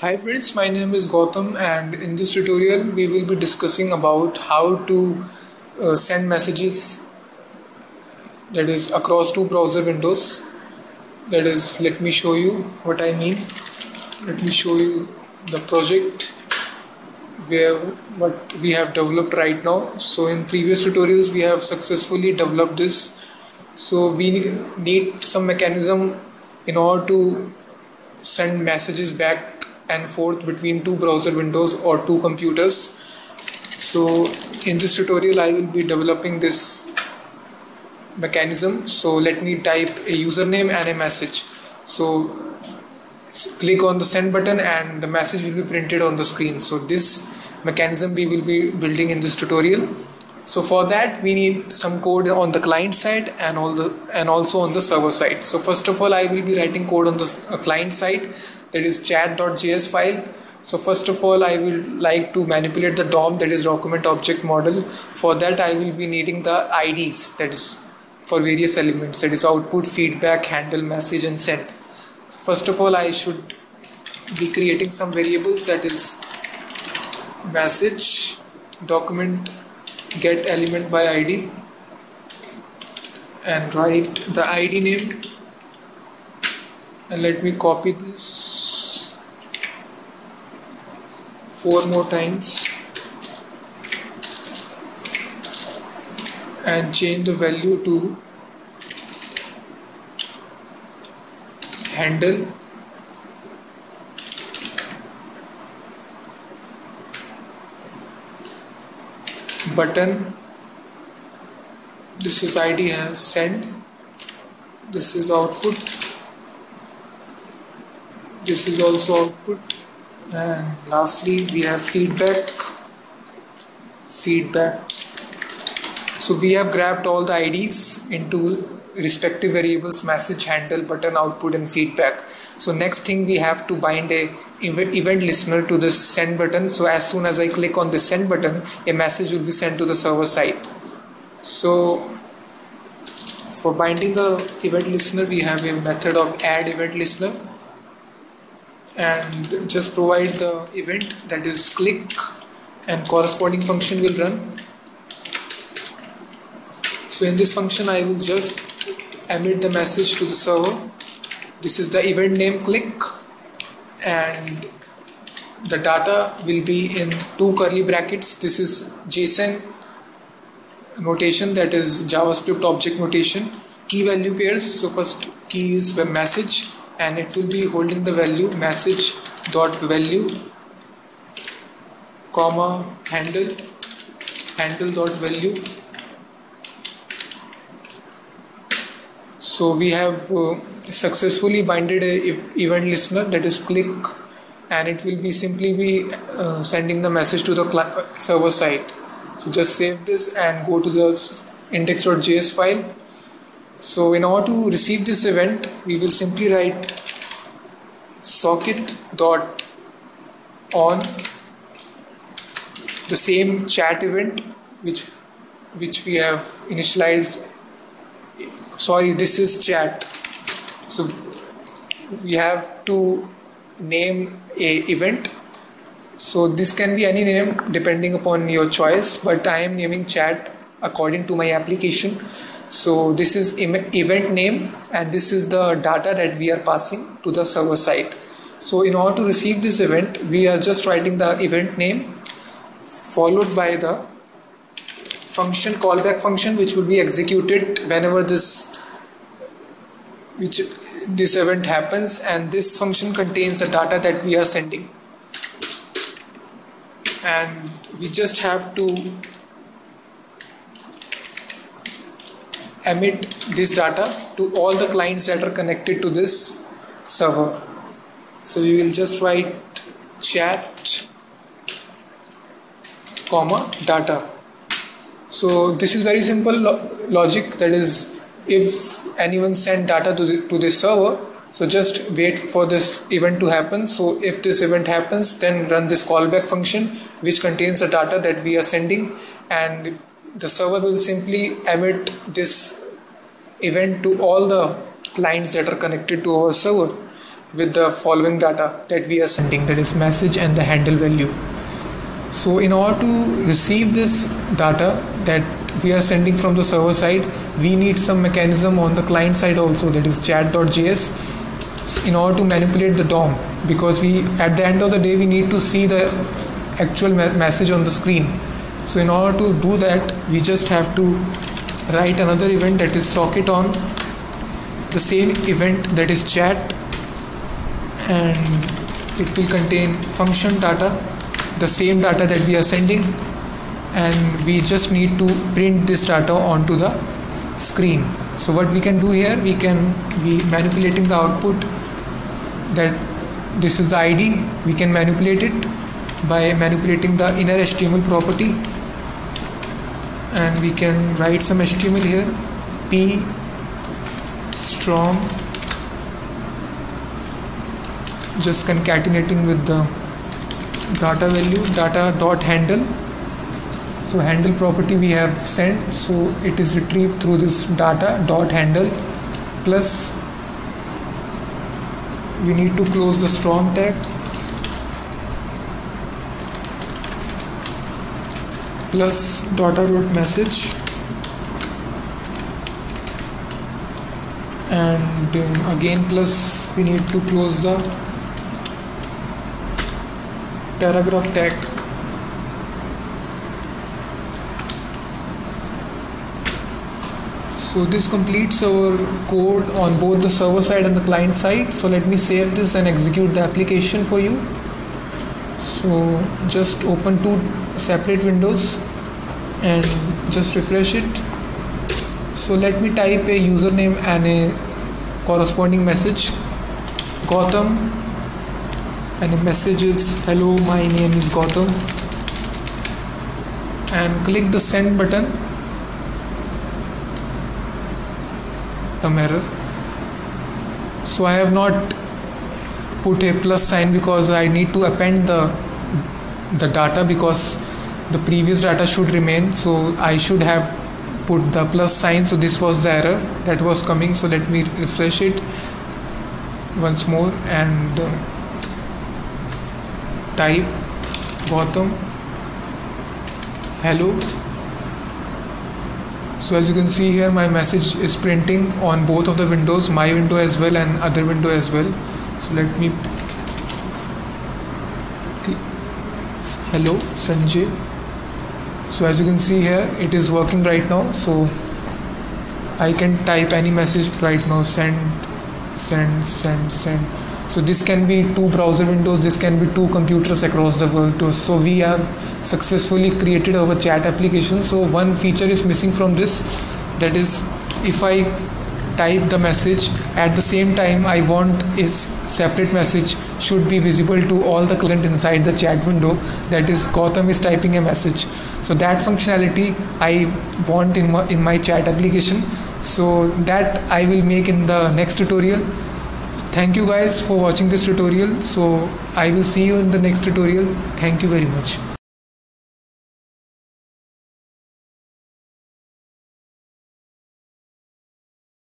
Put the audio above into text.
Hi friends, my name is Gautam and in this tutorial we will be discussing about how to uh, send messages that is across two browser windows. That is, let me show you what I mean. Let me show you the project where what we have developed right now. So in previous tutorials we have successfully developed this. So we need, need some mechanism in order to send messages back and forth between two browser windows or two computers. So in this tutorial I will be developing this mechanism. So let me type a username and a message. So click on the send button and the message will be printed on the screen. So this mechanism we will be building in this tutorial. So for that we need some code on the client side and all the and also on the server side. So first of all i will be writing code on the uh, client side that is chat.js file. So first of all I will like to manipulate the DOM that is document object model. For that I will be needing the IDs that is for various elements that is output feedback handle message and send. So first of all I should be creating some variables that is message document get element by ID and write the ID name and let me copy this four more times and change the value to handle. Button. This is id has send this is output this is also output. And lastly we have feedback. Feedback. So we have grabbed all the IDs into respective variables message handle button output and feedback. So next thing we have to bind a event listener to this send button. So as soon as I click on the send button a message will be sent to the server side. So for binding the event listener we have a method of add event listener and just provide the event that is click and corresponding function will run. So in this function I will just emit the message to the server. This is the event name click and the data will be in two curly brackets. This is JSON notation that is JavaScript object notation. Key value pairs. So first key is the message and it will be holding the value message dot value comma handle handle dot value. So we have uh, successfully binded a event listener that is click and it will be simply be uh, sending the message to the server side. So just save this and go to the index.js file so in order to receive this event, we will simply write socket dot on the same chat event which which we have initialized. Sorry this is chat. So we have to name a event. So this can be any name depending upon your choice but i am naming chat according to my application so this is event name and this is the data that we are passing to the server side. So in order to receive this event, we are just writing the event name followed by the function callback function which will be executed whenever this which this event happens and this function contains the data that we are sending and we just have to emit this data to all the clients that are connected to this server. So we will just write chat comma data. So this is very simple lo- logic that is if anyone send data to, the, to this server so just wait for this event to happen so if this event happens then run this callback function which contains the data that we are sending and the server will simply emit this event to all the clients that are connected to our server with the following data that we are sending that is message and the handle value. So in order to receive this data that we are sending from the server side we need some mechanism on the client side also that is chat.js in order to manipulate the DOM because we at the end of the day we need to see the actual me- message on the screen so in order to do that we just have to write another event that is socket on the same event that is chat and it will contain function data the same data that we are sending and we just need to print this data onto the screen. So what we can do here we can be manipulating the output that this is the id we can manipulate it by manipulating the inner html property and we can write some html here. P strong. Just concatenating with the data value data dot handle. So handle property we have sent. So it is retrieved through this data dot handle. Plus we need to close the strong tag plus data dot message. And uh, again plus we need to close the paragraph tag. So this completes our code on both the server side and the client side. So let me save this and execute the application for you so just open two separate windows and just refresh it. So let me type a username and a corresponding message. Gautam. And the message is hello my name is Gautam. And click the send button. Some error so I have not put a plus sign because I need to append the the data because the previous data should remain. So I should have put the plus sign. So this was the error that was coming. So let me refresh it once more and uh, type Gautam hello. So as you can see here my message is printing on both of the windows my window as well and other window as well so let me hello Sanjay. So as you can see here it is working right now. So I can type any message right now. Send send send send. So this can be two browser windows. This can be two computers across the world too. so we have successfully created our chat application. So one feature is missing from this. That is if I type the message. At the same time I want a separate message should be visible to all the content inside the chat window. That is Gautam is typing a message. So that functionality I want in my, in my chat application. So that I will make in the next tutorial. Thank you guys for watching this tutorial. So I will see you in the next tutorial. Thank you very much